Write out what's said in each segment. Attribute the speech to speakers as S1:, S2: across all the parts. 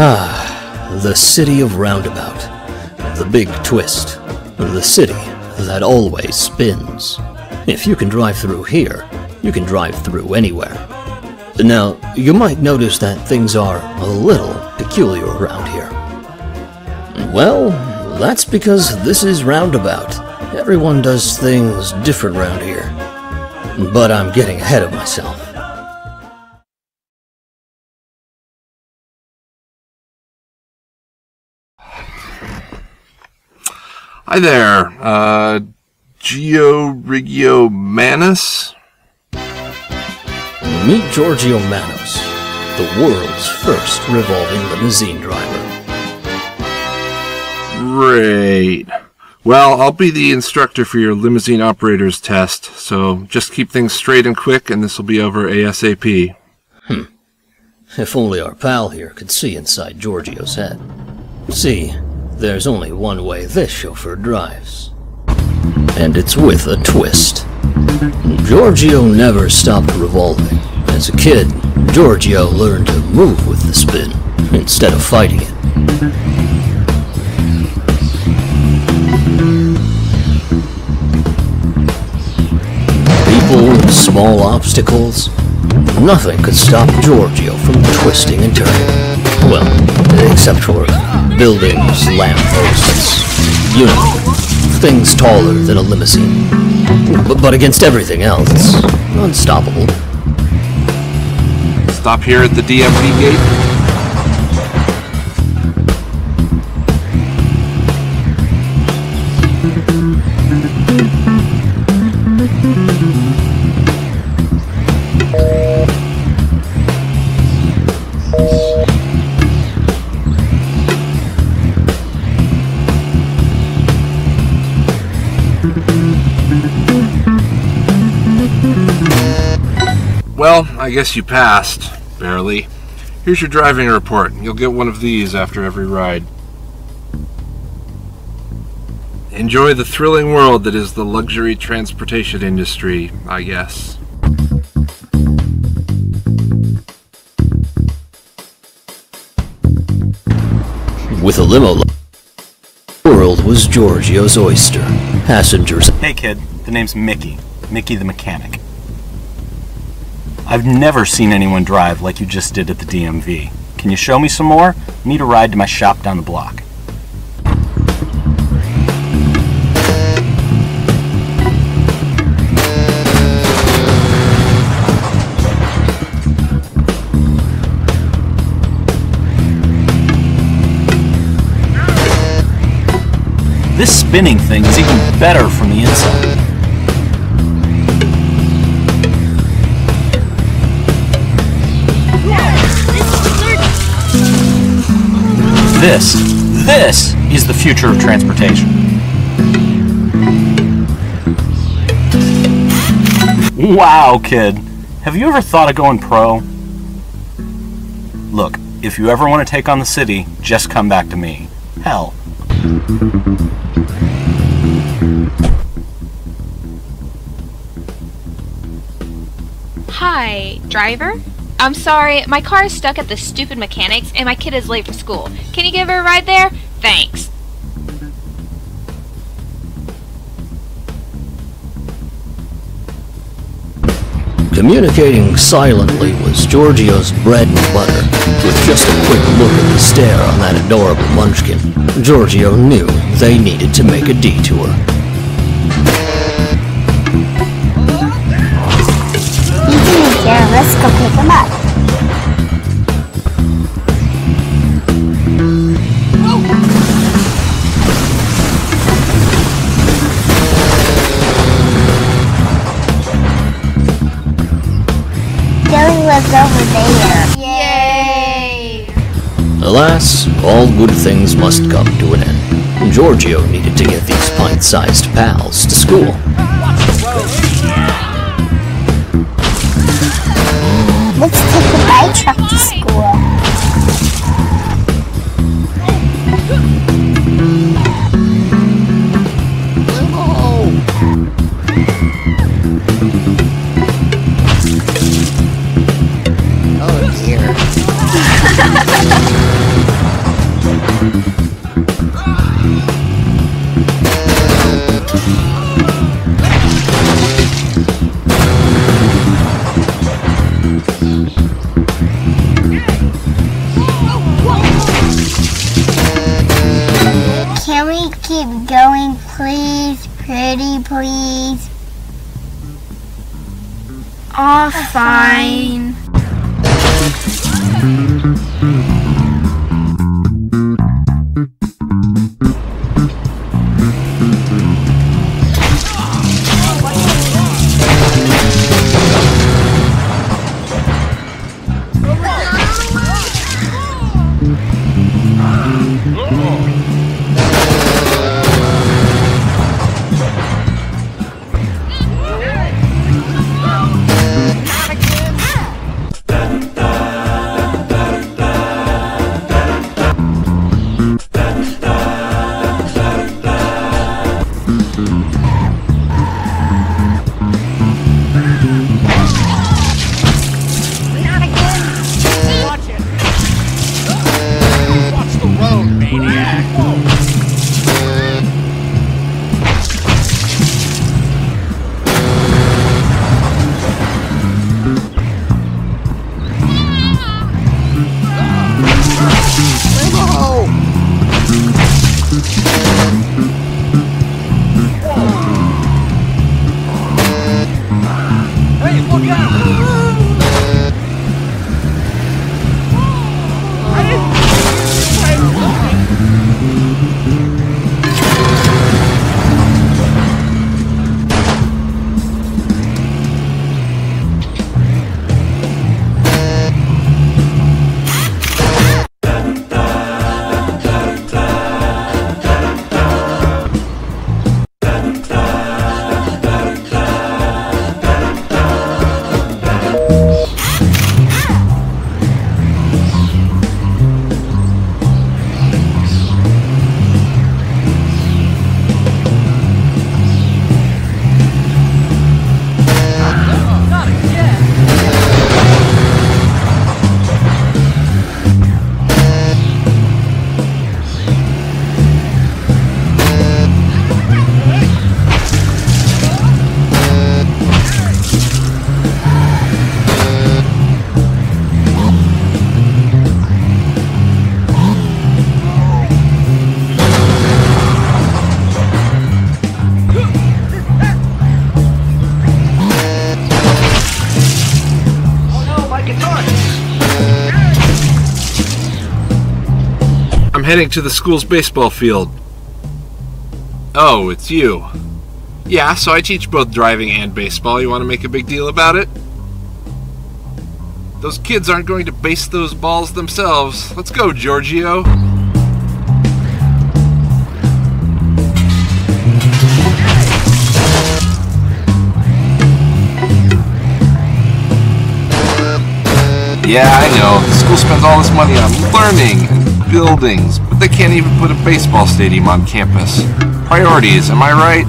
S1: Ah, the city of Roundabout. The big twist. The city that always spins. If you can drive through here, you can drive through anywhere. Now, you might notice that things are a little peculiar around here. Well, that's because this is Roundabout. Everyone does things different around here. But I'm getting ahead of myself.
S2: Hi there, uh, Gio Manus?
S1: Meet Giorgio Manos, the world's first revolving limousine driver.
S2: Great. Well, I'll be the instructor for your limousine operator's test, so just keep things straight and quick, and this will be over ASAP.
S1: If only our pal here could see inside Giorgio's head. See, there's only one way this chauffeur drives. And it's with a twist. Giorgio never stopped revolving. As a kid, Giorgio learned to move with the spin instead of fighting it. People, small obstacles, nothing could stop Giorgio from twisting and turning. Well, except for buildings, lampposts, you know, things taller than a limousine. But, but against everything else, unstoppable.
S2: Stop here at the DMV gate. Well, I guess you passed. Barely. Here's your driving report. You'll get one of these after every ride. Enjoy the thrilling world that is the luxury transportation industry, I guess.
S1: With a limo, the world was Giorgio's oyster. Passengers
S3: Hey kid, the name's Mickey. Mickey the mechanic. I've never seen anyone drive like you just did at the DMV. Can you show me some more? Need a ride to my shop down the block. This spinning thing is even better from the inside. This, this is the future of transportation. Wow, kid. Have you ever thought of going pro? Look, if you ever want to take on the city, just come back to me. Hell,
S4: Hi, driver? I'm sorry, my car is stuck at the stupid mechanics and my kid is late for school. Can you give her a ride there? Thanks.
S1: Communicating silently was Giorgio's bread and butter. With just a quick look at the stare on that adorable munchkin, Giorgio knew they needed to make a detour.
S5: Your let's go pick them up. Billy lives over there. Yay!
S1: Alas, all good things must come to an end. Giorgio needed to get these pint-sized pals to school.
S5: Let's take the bike truck to school.
S2: I'm heading to the school's baseball field. Oh, it's you. Yeah, so I teach both driving and baseball. You want to make a big deal about it? Those kids aren't going to base those balls themselves. Let's go, Giorgio. Yeah, I know. The school spends all this money on learning buildings, but they can't even put a baseball stadium on campus. Priorities, am I right?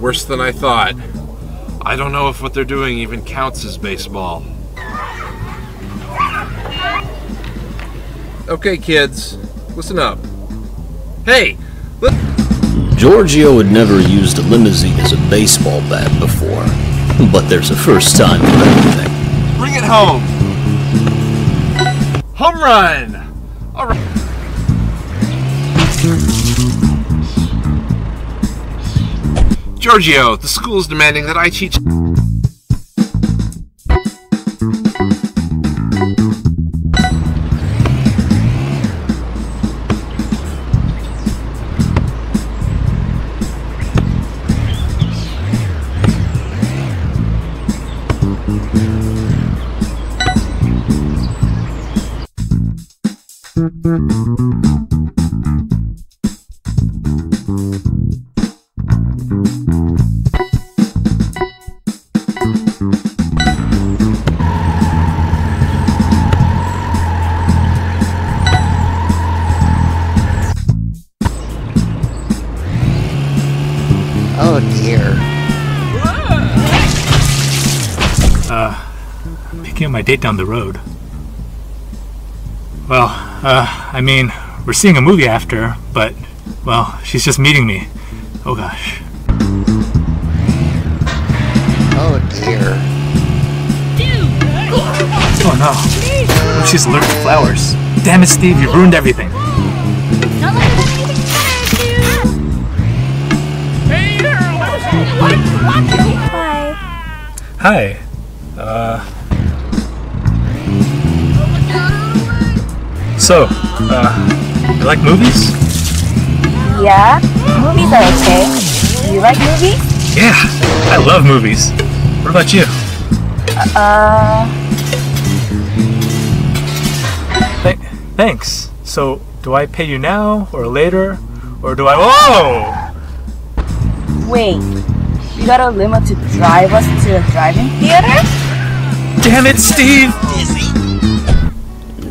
S2: Worse than I thought. I don't know if what they're doing even counts as baseball. Okay, kids, listen up. Hey, let-
S1: Giorgio had never used a limousine as a baseball bat before, but there's a first time for everything.
S2: bring it home. Home run. Giorgio, the school's demanding that I teach.
S6: Date down the road. Well, uh, I mean, we're seeing a movie after, but, well, she's just meeting me. Oh gosh.
S7: Oh dear.
S6: Oh no. What she's allergic to flowers? Damn it, Steve, you ruined everything.
S5: Hi.
S6: Hi. Uh. So, uh, you like movies?
S5: Yeah, movies are okay. You like movies?
S6: Yeah, I love movies. What about you?
S5: Uh,
S6: Th- thanks. So, do I pay you now or later? Or do I. Whoa!
S5: wait. You got a limo to drive us to the driving theater?
S6: Damn it, Steve!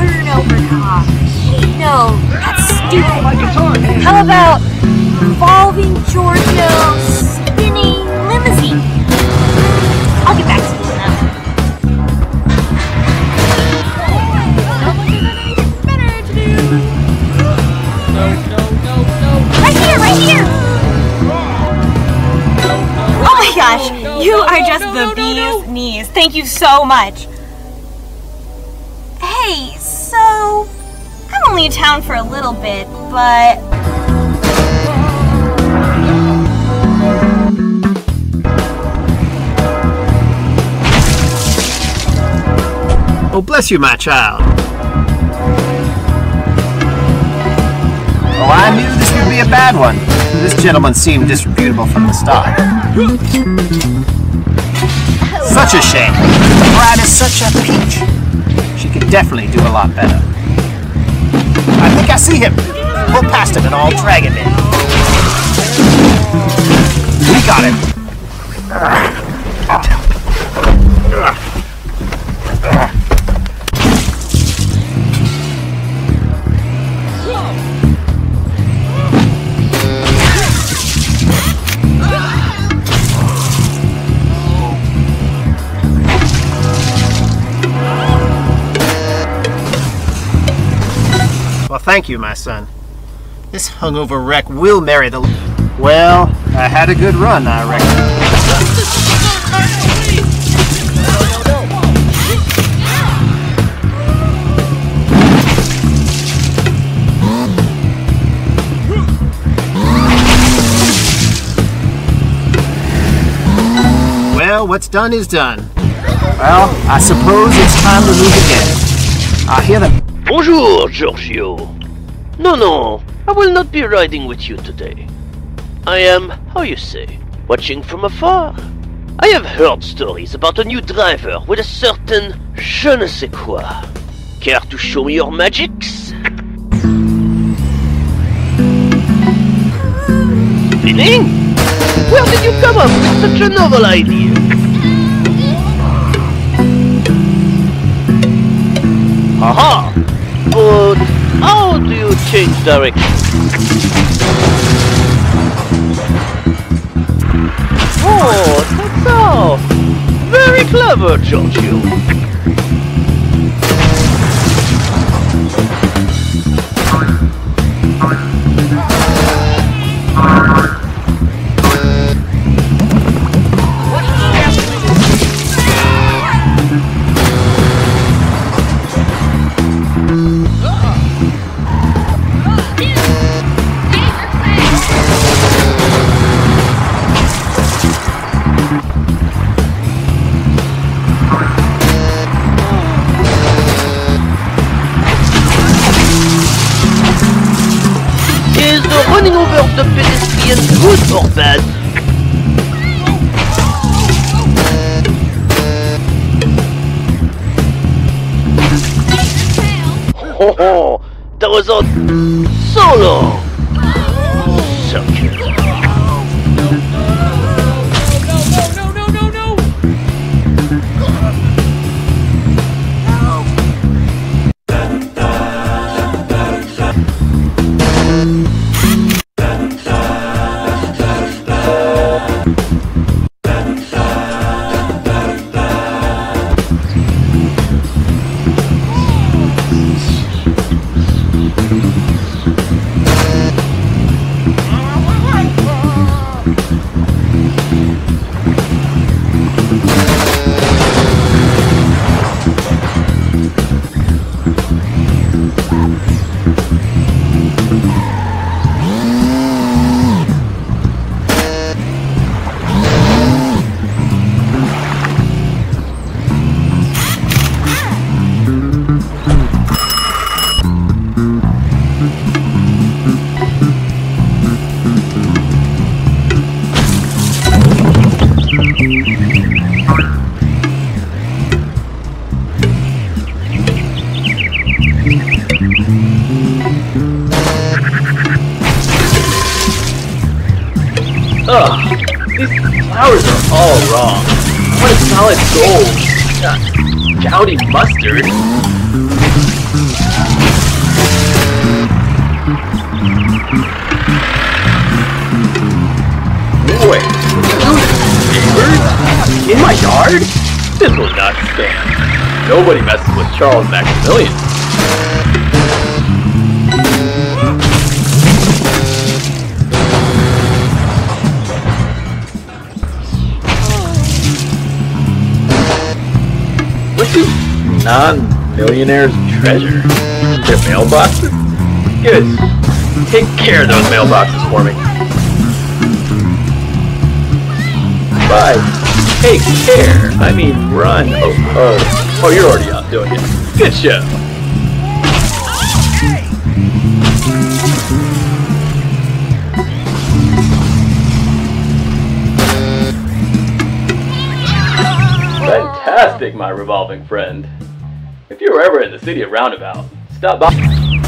S5: turnover car. No, that's stupid. How about revolving Giorgio's spinning limousine? I'll get back to you on that. Right here, right here! Oh my gosh, you are just the bee's knees. Thank you so much. Only in town for a little bit, but
S8: Oh, bless you, my child. Oh, I knew this would be a bad one. This gentleman seemed disreputable from the start. Such a shame. The bride is such a peach. She could definitely do a lot better. I think I see him. Pull past him and I'll drag him in. We got him. Thank you, my son. This hungover wreck will marry the. Well, I had a good run, I reckon. Well, what's done is done. Well, I suppose it's time to move again. I hear the
S9: Bonjour, Giorgio. No, no, I will not be riding with you today. I am, how you say, watching from afar. I have heard stories about a new driver with a certain je ne sais quoi. Care to show me your magics? Spinning? Where did you come up with such a novel idea? Aha! But how do you change direction? Oh, that's how! Very clever, Giorgio. was not bad. Oh, that was on so long.
S10: Gold, not gouty mustard. Wait, neighbors? In my yard? This will not stand. Nobody messes with Charles Maximilian. Non-millionaire's treasure? Their mailboxes? Good. Take care of those mailboxes for me. Bye. Take care. I mean, run. Oh, oh, oh, you're already out doing it. Good show. My revolving friend. If you're ever in the city of Roundabout, stop by.